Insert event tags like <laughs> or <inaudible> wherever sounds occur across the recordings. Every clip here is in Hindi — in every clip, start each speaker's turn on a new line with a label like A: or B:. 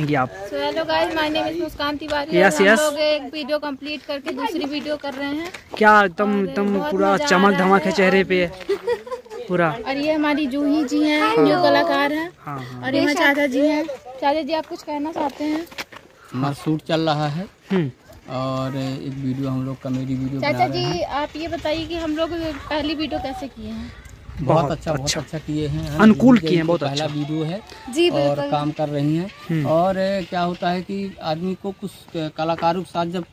A: चाहेंगी आप।
B: So hello guys my name is Muskan Tiwari हम
A: yes.
B: लोग एक वीडियो कंप्लीट करके दूसरी वीडियो कर रहे हैं।
A: क्या तुम तुम पूरा चमक धमक है।
B: है।
A: चेहरे पे। पूरा।
B: और ये हमारी जूही जी हैं जो कलाकार हैं।
A: हाँ हाँ।
B: और ये चाचा जी हैं। चाचा जी आप कुछ कहना चाहते हैं?
C: हमारा शूट चल रहा है।
A: हम्म,
C: और एक वीडियो हम लोग कॉमेडी वीडियो
B: चाचा जी आप ये बताइए कि हम लोग पहली वीडियो कैसे किए हैं?
C: बहुत अच्छा बहुत
A: अच्छा।
C: अच्छा किए हैं
A: अनुकूल किए हैं, बहुत
C: पहला
A: अच्छा।
C: वीडियो है
B: जी
C: और काम कर रही हैं
A: हम्म।
C: और क्या होता है कि आदमी को कुछ कलाकारों के साथ जब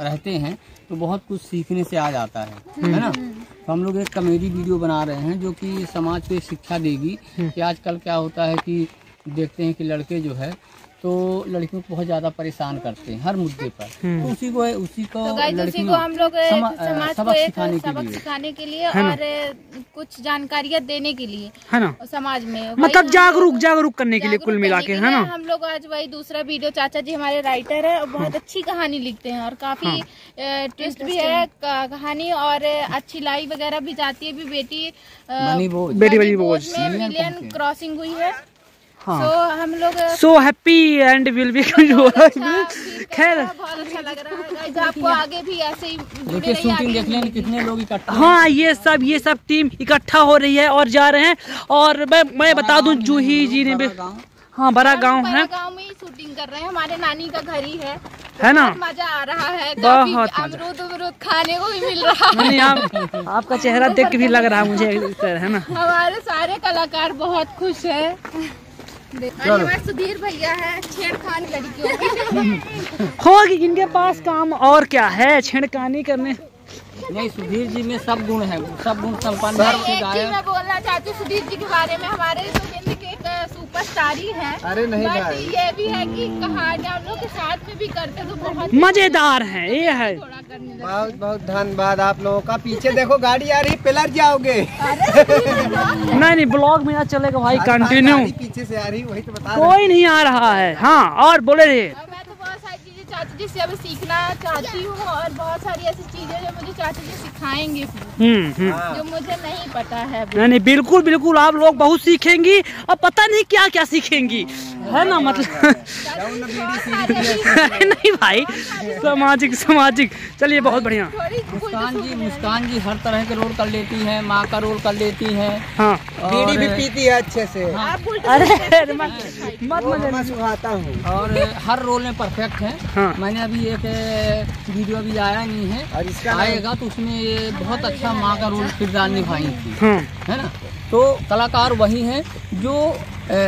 C: रहते हैं तो बहुत कुछ सीखने से आ जाता है है ना तो हम लोग एक कॉमेडी वीडियो बना रहे हैं जो कि समाज को एक शिक्षा देगी कि आजकल क्या होता है कि देखते हैं कि लड़के जो है तो लड़कियों को बहुत ज़्यादा परेशान करते हैं हर मुद्दे पर। तो उसी को उसी को
B: तो उसी को हम लोग
C: समा-
B: समाज को एक
C: सिखाने के
B: सबक
C: लिए।
B: सिखाने के लिए और कुछ जानकारियाँ देने के लिए
A: है ना?
B: समाज में
A: मतलब जागरूक जागरूक करने के लिए कुल मिला के
B: के
A: है ना?
B: हम लोग आज वही दूसरा वीडियो चाचा जी हमारे राइटर है और बहुत अच्छी कहानी लिखते हैं और काफ़ी ट्विस्ट भी है कहानी और अच्छी लाई वगैरह भी जाती है भी बेटी
A: बेटी बोझ
B: बोझ में मिलियन क्रॉसिंग हुई है।
A: हाँ।
B: तो हम लोग
A: so happy and will be खैर।
B: बहुत अच्छा लग रहा आपको आगे भी ऐसे ही जुड़े
C: देखिए शूटिंग देख लें कितने लोग इकट्ठा
A: हाँ। ये सब ये सब टीम इकट्ठा हो रही है और जा रहे हैं। और मैं मैं बता दूँ जूही जी ने भी हाँ बड़ा गाँव है।
B: गाँव में ही शूटिंग कर रहे हैं। हमारे नानी का घर ही है।
A: है ना?
B: मज़ा आ रहा है।
A: बहुत
B: अमरूद अमरूद खाने को भी मिल रहा है।
A: नहीं आप <laughs> आपका चेहरा देख के भी लग रहा है मुझे है ना?
B: हमारे सारे कलाकार बहुत खुश है। सुधीर भैया है छेड़खानी लड़कियों <laughs>
A: होगी इनके पास काम और क्या है? छेड़खानी करने।
C: नहीं सुधीर जी में सब गुण है सब गुण संपन्न है
B: बोलना चाहती हूँ सुधीर जी के बारे में हमारे तो सुपरस्टार ही।
D: अरे नहीं
B: बट
D: भाई।
B: ये भी है कि कहा हम लोग के साथ में भी करते तो बहुत
A: मज़ेदार है ये है।
D: बहुत बहुत धन्यवाद आप लोगों का। पीछे देखो गाड़ी आ रही पिलर जाओगे।
A: नहीं नहीं ब्लॉग मेरा चलेगा भाई कंटिन्यू
D: पीछे से आ रही वही तो बता
A: कोई नहीं आ रहा है। हाँ और बोले रहे
B: और मैं तो बहुत सारी चीज़ें चाची से अब सीखना चाहती हूँ और बहुत सारी ऐसी चीज़ें जो मुझे चाची जी सिखाएँगे
A: हम्म हम्म।
D: हाँ।
B: जो मुझे नहीं पता है
A: नहीं नहीं बिल्कुल बिल्कुल आप लोग बहुत सीखेंगी और पता नहीं क्या क्या सीखेंगी। है ना मतलब? <laughs> <laughs> नहीं भाई सामाजिक सामाजिक। चलिए बहुत बढ़िया।
C: मुस्कान जी मुस्कान जी हर तरह के रोल कर लेती हैं माँ का रोल कर लेती हैं।
A: हाँ।
D: बीड़ी भी पीती है अच्छे से।
A: अरे मत मत
D: मैं सुखाता हूँ।
C: और हर रोल में परफेक्ट है।
A: हाँ।
C: मैंने अभी एक वीडियो अभी आया नहीं है।
D: और इसका
C: आएगा तो उसमें ये बहुत अच्छा माँ का रोल किरदार निभाई थी
A: हाँ
C: है ना? तो कलाकार वही हैं जो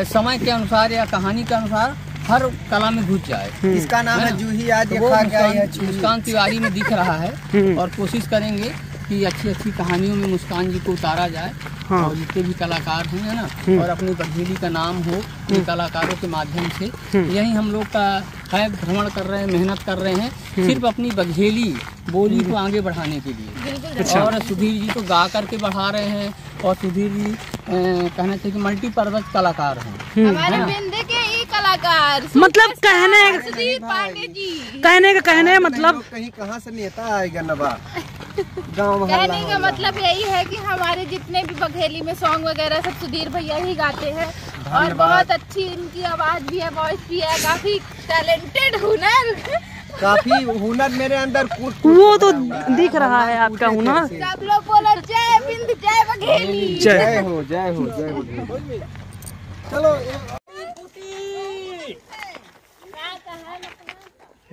C: समय के अनुसार या कहानी के अनुसार हर कला में घुस जाए।
D: इसका नाम है जूही आज
C: तो वो मुस्कान तिवारी में दिख रहा है
A: हम्म।
C: और कोशिश करेंगे कि अच्छी अच्छी कहानियों में मुस्कान जी को उतारा जाए
A: हाँ।
C: और जितने भी कलाकार हैं है ना
A: हम्म।
C: और अपनी बघेली का नाम हो इन कलाकारों के माध्यम से यही हम लोग का है भ्रमण कर रहे हैं मेहनत कर रहे हैं सिर्फ़ अपनी बघेली बोली को आगे बढ़ाने के लिए।
A: अच्छा।
C: और सुधीर जी को गा करके बढ़ा रहे हैं और सुधीर जी कहना चाहिए कि मल्टीपर्पज कलाकार हैं।
B: ही कलाकार
A: मतलब कहने
B: सुधीर पांडे जी।
A: कहने का कहने मतलब
D: कहीं कहाँ से नेता आएगा नबा गाँव
B: कहने का मतलब यही है कि हमारे जितने भी बघेली में सॉन्ग वगैरह सब सुधीर भैया ही गाते हैं। और बहुत अच्छी इनकी आवाज़ भी है वॉइस भी है। काफ़ी टैलेंटेड हुनर।
D: काफ़ी हुनर मेरे अंदर कूट
A: वो तो। दिख रहा है आपका हुनर।
B: सब लोग बोलो जय बिंद जय बघेली।
A: जय
D: जय हो जय हो जय हो। <laughs> चलो